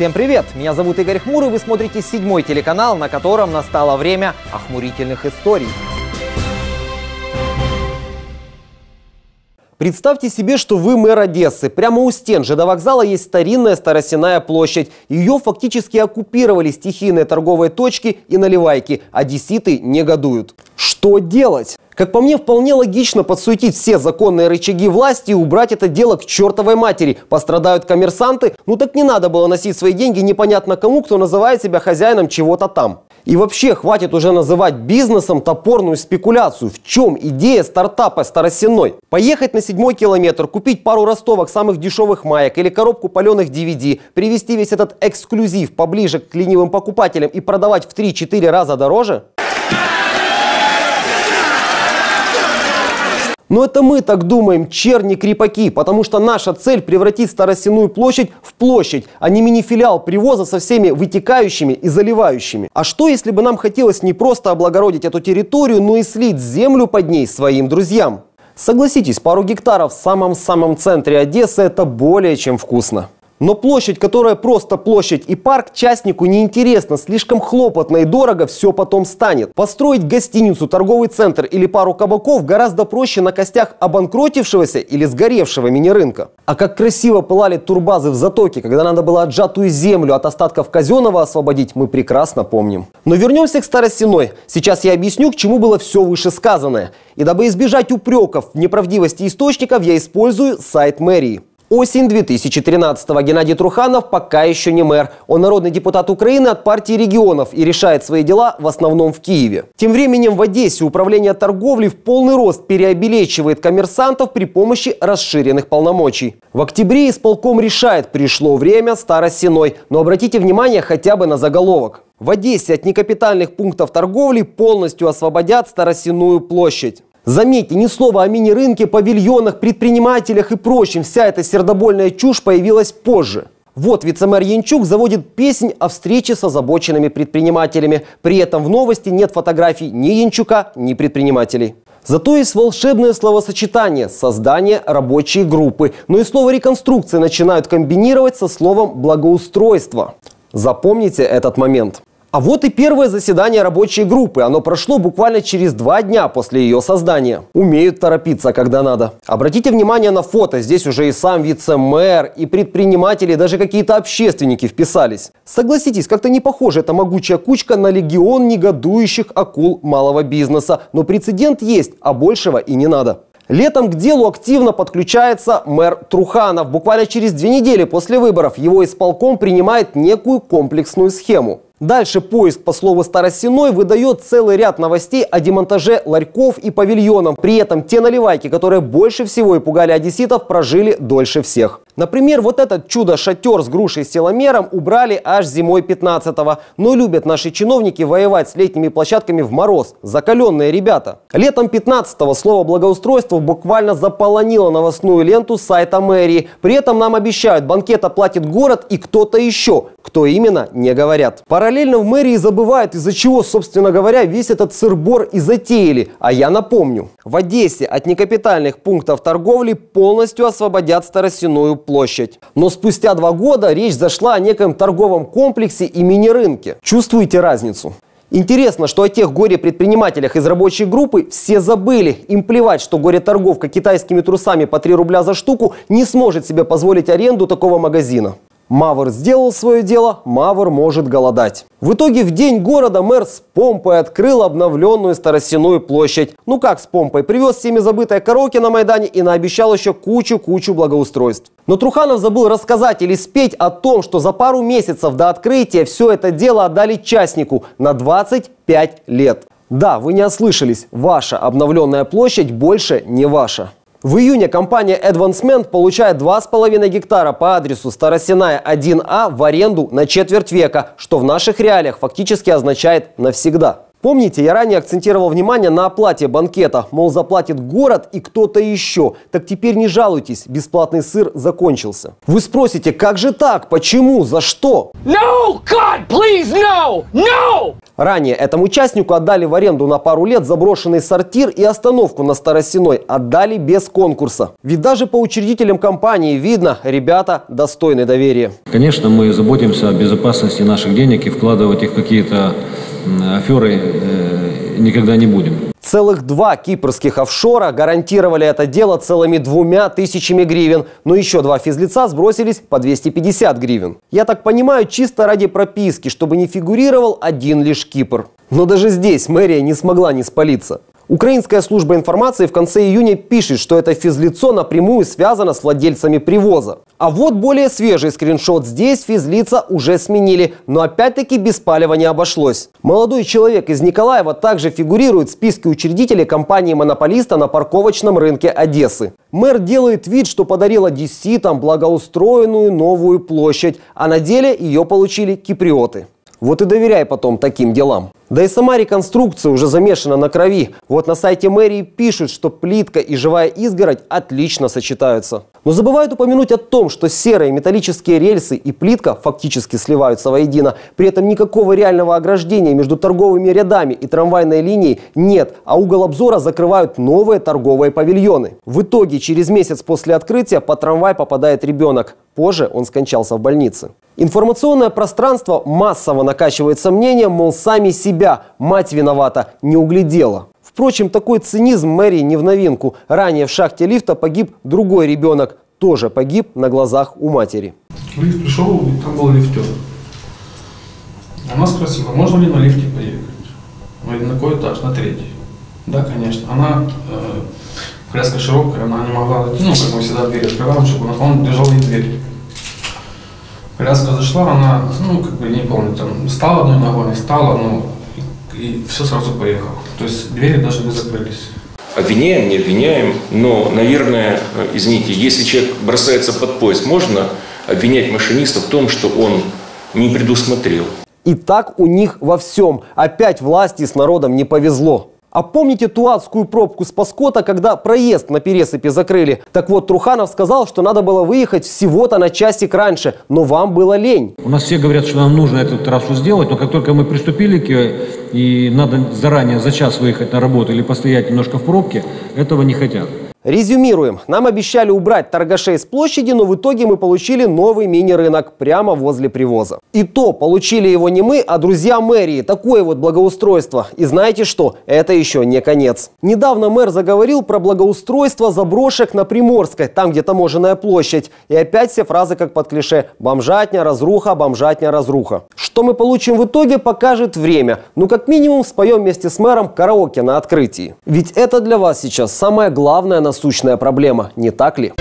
Всем привет! Меня зовут Игорь Хмур, и вы смотрите седьмой телеканал, на котором настало время охмурительных историй. Представьте себе, что вы мэр Одессы. Прямо у стен ЖД вокзала есть старинная Старосиная площадь. Ее фактически оккупировали стихийные торговые точки и наливайки. Одесситы негодуют. Что делать? Как по мне, вполне логично подсуетить все законные рычаги власти и убрать это дело к чертовой матери. Пострадают коммерсанты? Ну так не надо было носить свои деньги непонятно кому, кто называет себя хозяином чего-то там. И вообще, хватит уже называть бизнесом топорную спекуляцию. В чем идея стартапа Старосиной? Поехать на седьмой километр, купить пару ростовок самых дешевых маек или коробку паленых DVD, привезти весь этот эксклюзив поближе к ленивым покупателям и продавать в 3-4 раза дороже? Но это мы так думаем, черни-крепаки, потому что наша цель превратить Старосиную площадь в площадь, а не мини-филиал привоза со всеми вытекающими и заливающими. А что, если бы нам хотелось не просто облагородить эту территорию, но и слить землю под ней своим друзьям? Согласитесь, пару гектаров в самом-самом центре Одессы – это более чем вкусно. Но площадь, которая просто площадь и парк, частнику неинтересно, слишком хлопотно и дорого все потом станет. Построить гостиницу, торговый центр или пару кабаков гораздо проще на костях обанкротившегося или сгоревшего мини-рынка. А как красиво пылали турбазы в затоке, когда надо было отжатую землю от остатков казенного освободить, мы прекрасно помним. Но вернемся к Старосиной. Сейчас я объясню, к чему было все вышесказанное. И дабы избежать упреков в неправдивости источников, я использую сайт мэрии. Осень 2013-го. Геннадий Труханов пока еще не мэр. Он народный депутат Украины от партии регионов и решает свои дела в основном в Киеве. Тем временем в Одессе управление торговли в полный рост переобелечивает коммерсантов при помощи расширенных полномочий. В октябре исполком решает, пришло время старосиной. Но обратите внимание хотя бы на заголовок. В Одессе от некапитальных пунктов торговли полностью освободят Старосиную площадь. Заметьте, ни слова о мини-рынке, павильонах, предпринимателях и прочем. Вся эта сердобольная чушь появилась позже. Вот вице-мэр Янчук заводит песнь о встрече с озабоченными предпринимателями. При этом в новости нет фотографий ни Янчука, ни предпринимателей. Зато есть волшебное словосочетание – создание рабочей группы. Но и слово «реконструкция» начинают комбинировать со словом «благоустройство». Запомните этот момент. А вот и первое заседание рабочей группы. Оно прошло буквально через два дня после ее создания. Умеют торопиться, когда надо. Обратите внимание на фото. Здесь уже и сам вице-мэр, и предприниматели, даже какие-то общественники вписались. Согласитесь, как-то не похоже эта могучая кучка на легион негодующих акул малого бизнеса. Но прецедент есть, а большего и не надо. Летом к делу активно подключается мэр Труханов. Буквально через две недели после выборов его исполком принимает некую комплексную схему. Дальше поиск по слову «старосиной» выдает целый ряд новостей о демонтаже ларьков и павильонов. При этом те наливайки, которые больше всего и пугали одесситов, прожили дольше всех. Например, вот этот чудо-шатер с грушей с силомером убрали аж зимой 15-го. Но любят наши чиновники воевать с летними площадками в мороз. Закаленные ребята. Летом 15-го слово «благоустройство» буквально заполонило новостную ленту сайта мэрии. При этом нам обещают, банкет оплатит город и кто-то еще. Кто именно, не говорят. Параллельно в мэрии забывают, из-за чего, собственно говоря, весь этот сырбор и затеяли. А я напомню. В Одессе от некапитальных пунктов торговли полностью освободят Старосиную площадь. Но спустя два года речь зашла о неком торговом комплексе и мини-рынке. Чувствуете разницу? Интересно, что о тех горе-предпринимателях из рабочей группы все забыли. Им плевать, что горе-торговка китайскими трусами по 3 рубля за штуку не сможет себе позволить аренду такого магазина. Мавр сделал свое дело, Мавр может голодать. В итоге в день города мэр с помпой открыл обновленную Старосиную площадь. Ну как с помпой? Привез всеми забытое караоке на Майдане и наобещал еще кучу-кучу благоустройств. Но Труханов забыл рассказать или спеть о том, что за пару месяцев до открытия все это дело отдали частнику на 25 лет. Да, вы не ослышались, ваша обновленная площадь больше не ваша. В июне компания Advancement получает 2,5 гектара по адресу Старосиная 1А в аренду на четверть века, что в наших реалиях фактически означает навсегда. Помните, я ранее акцентировал внимание на оплате банкета. Мол, заплатит город и кто-то еще. Так теперь не жалуйтесь, бесплатный сыр закончился. Вы спросите, как же так? Почему? За что? No! God, please, no! No! Ранее этому участнику отдали в аренду на пару лет заброшенный сортир и остановку на Старосиной. Отдали без конкурса. Ведь даже по учредителям компании видно, ребята достойны доверия. Конечно, мы заботимся о безопасности наших денег и вкладывать их в какие-то аферы э, никогда не будем. Целых два кипрских офшора гарантировали это дело целыми двумя тысячами гривен, но еще два физлица сбросились по 250 гривен. Я так понимаю, чисто ради прописки, чтобы не фигурировал один лишь Кипр. Но даже здесь мэрия не смогла не спалиться. Украинская служба информации в конце июня пишет, что это физлицо напрямую связано с владельцами привоза. А вот более свежий скриншот. Здесь физлица уже сменили, но опять-таки без палева не обошлось. Молодой человек из Николаева также фигурирует в списке учредителей компании-монополиста на парковочном рынке Одессы. Мэр делает вид, что подарил одесситам благоустроенную новую площадь, а на деле ее получили киприоты. Вот и доверяй потом таким делам. Да и сама реконструкция уже замешана на крови. Вот на сайте мэрии пишут, что плитка и живая изгородь отлично сочетаются. Но забывают упомянуть о том, что серые металлические рельсы и плитка фактически сливаются воедино. При этом никакого реального ограждения между торговыми рядами и трамвайной линией нет, а угол обзора закрывают новые торговые павильоны. В итоге через месяц после открытия под трамвай попадает ребенок. Позже он скончался в больнице. Информационное пространство массово накачивает сомнением, мол, сами себя мать виновата, не углядела. Впрочем, такой цинизм мэрии не в новинку. Ранее в шахте лифта погиб другой ребенок. Тоже погиб на глазах у матери. Лифт пришел, и там был лифтер. Она спросила, можно ли на лифте поехать? На какой этаж? На третий. Да, конечно. Она, э, коляска широкая, она не могла зайти, ну, как мы всегда дверь открываем, чтобы он держал ей дверь. Коляска зашла, она, ну, как бы, не помню, там, стала одной ногой, не стала, ну, и, все сразу поехало. То есть двери даже не закрылись. Обвиняем, не обвиняем, но, наверное, э, извините, если человек бросается под поезд, можно обвинять машиниста в том, что он не предусмотрел. И так у них во всем. Опять власти с народом не повезло. А помните ту адскую пробку с Паскота, когда проезд на пересыпе закрыли? Так вот, Труханов сказал, что надо было выехать всего-то на часик раньше, но вам было лень. У нас все говорят, что нам нужно эту трассу сделать, но как только мы приступили к ее, и надо заранее за час выехать на работу или постоять немножко в пробке, этого не хотят. Резюмируем. Нам обещали убрать торгашей с площади, но в итоге мы получили новый мини-рынок прямо возле привоза. И то получили его не мы, а друзья мэрии. Такое вот благоустройство. И знаете что? Это еще не конец. Недавно мэр заговорил про благоустройство заброшек на Приморской, там где таможенная площадь. И опять все фразы как под клише «бомжатня, разруха, бомжатня, разруха». Что мы получим в итоге, покажет время. Ну как минимум споем вместе с мэром караоке на открытии. Ведь это для вас сейчас самое главное насущная проблема, не так ли?